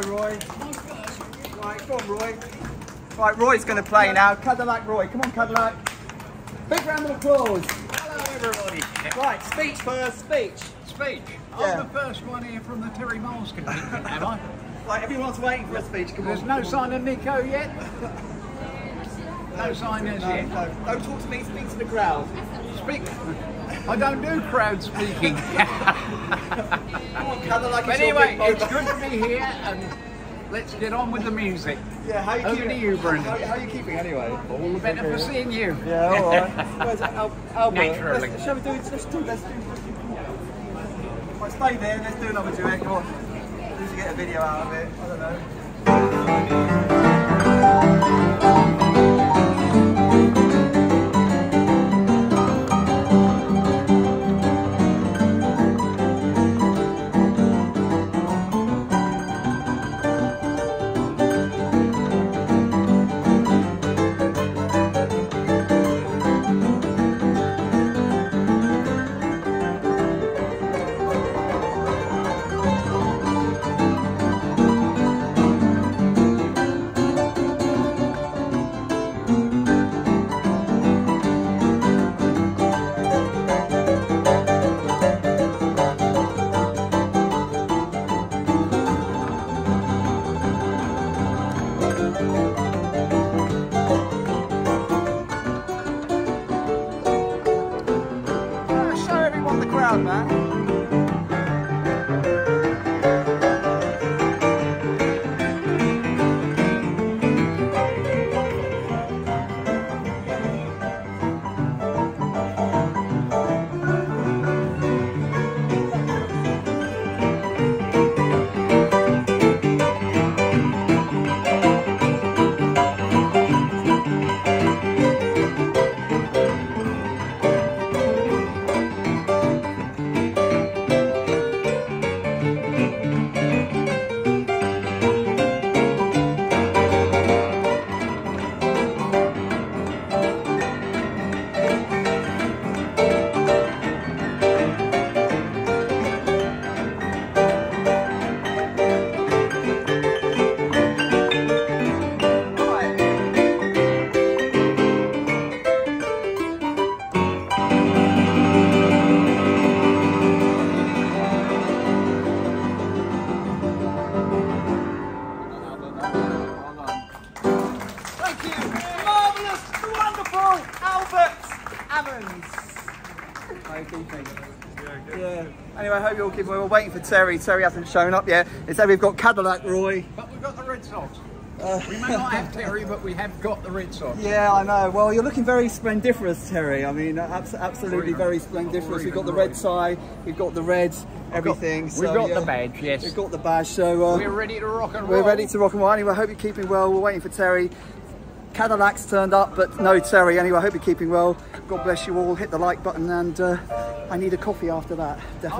Hello, Roy. Right, on, Roy. Right, Roy's going to play now. Cadillac Roy. Come on, Cadillac. Big round of applause. Hello, everybody. Right, speech first. Speech. Speech. Yeah. I'm the first one here from the Terry Miles contingent, am I? Right, everyone's waiting for a speech. Come There's on. no sign of Nico yet? No sign as No, yet. no, don't talk to me. Speak to the crowd. Speak. I don't do crowd speaking. Come on, Cadillac. but anyway, it's good to be here and let's get on with the music. Yeah, how you Over keeping? to you, Brendan. How, how you keeping anyway? All the better for seeing you. Yeah, all right. Where's Al- Albert? Naturally. Let's, shall we do? Let's do. Let's do. Right, stay there. Let's do another duet. Come on. At least you get a video out of it. I don't know. Ammons. How you keeping? Yeah. Anyway, I hope you're all keeping well. We're waiting for Terry. Terry hasn't shown up yet. Instead, we've got Cadillac Roy. But we've got the Red Sox. we may not have Terry, but we have got the Red Sox. Yeah, I know. Well, you're looking very splendiferous, Terry. I mean, abs- absolutely very splendiferous. We've got the red tie, we've got the red, everything. We've so, got yeah. the badge, yes. We've got the badge. So uh, We're ready to rock and roll. We're ready to rock and roll. Anyway, I hope you're keeping well. We're waiting for Terry. Cadillac's turned up, but no Terry. Anyway, I hope you're keeping well. God bless you all. Hit the like button, and uh, I need a coffee after that. Definitely.